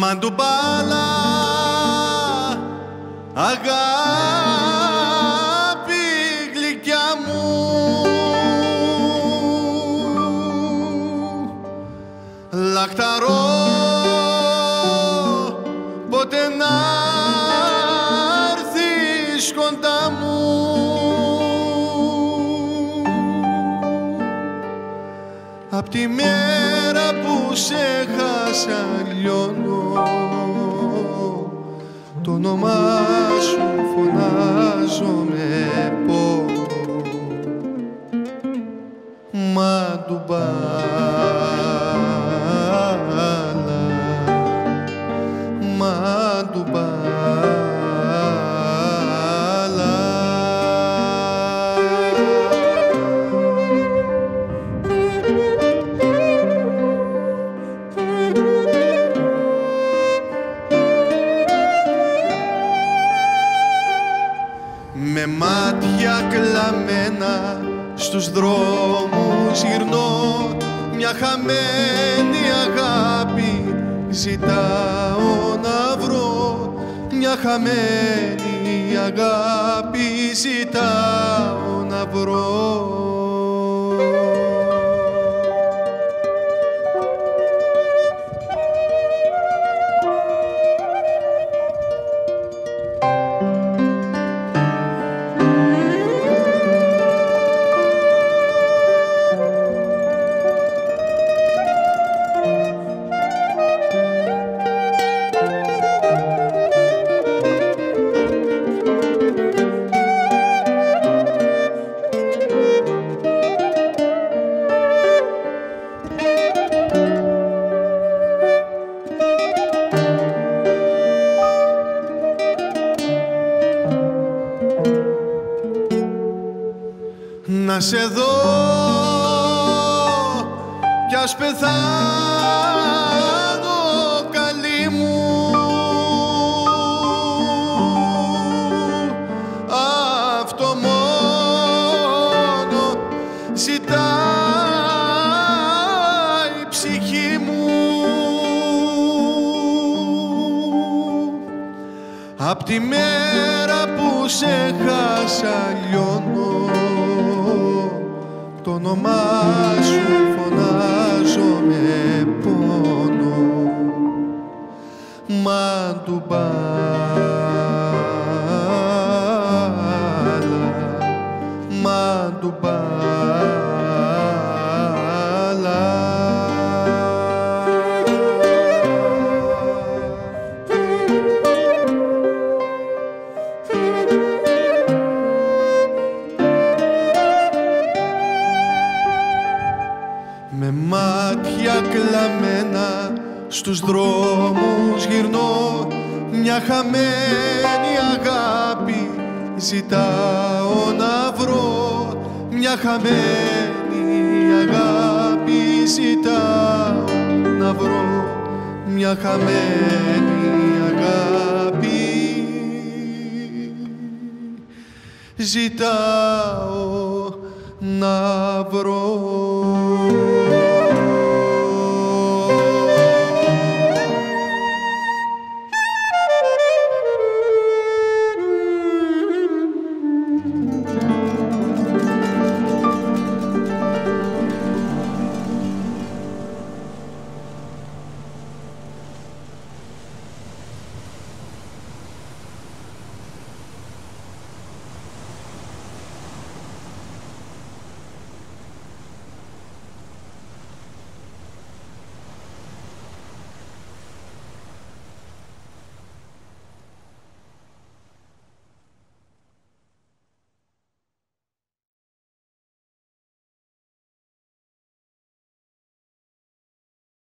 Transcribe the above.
Μαντουμπάλα αγάπη γλυκιά μου λαχταρό ποτέ να κοντά μου απ' τη μέρα χάσα λιώνω το όνομά σου φωνάζω με πόνο Μαντουμπάλα Μαντουμπάλα μάτια κλαμμένα στους δρόμους γυρνώ. Μια χαμένη αγάπη ζητάω να βρω. Μια χαμένη αγάπη ζητάω να βρω Να σε δω κι ας πεθάνω καλή μου. Αυτό μόνο ζητάει η ψυχή μου. Απ' τη μέρα που σε χάσα λιώνω το όνομά σου φωνάζω με πόνο. Μαντουμπάλα Μαντουμπάλα Με μάτια κλαμμένα στους δρόμους γυρνώ. Μια χαμένη αγάπη ζητάω να βρω. Μια χαμένη αγάπη ζητάω να βρω. Μια χαμένη αγάπη ζητάω να βρω